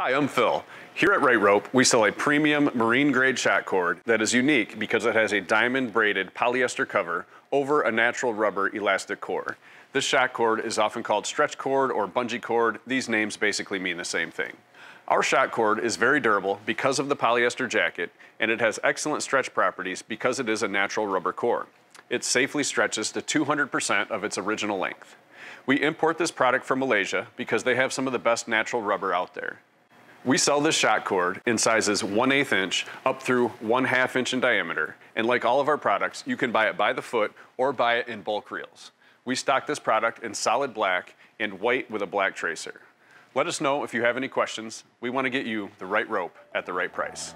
Hi, I'm Phil. Here at Right Rope, we sell a premium marine grade shock cord that is unique because it has a diamond braided polyester cover over a natural rubber elastic core. This shock cord is often called stretch cord or bungee cord. These names basically mean the same thing. Our shock cord is very durable because of the polyester jacket, and it has excellent stretch properties because it is a natural rubber core. It safely stretches to 200% of its original length. We import this product from Malaysia because they have some of the best natural rubber out there. We sell this shock cord in sizes 1 8 inch up through 1 half inch in diameter. And like all of our products, you can buy it by the foot or buy it in bulk reels. We stock this product in solid black and white with a black tracer. Let us know if you have any questions. We want to get you the right rope at the right price.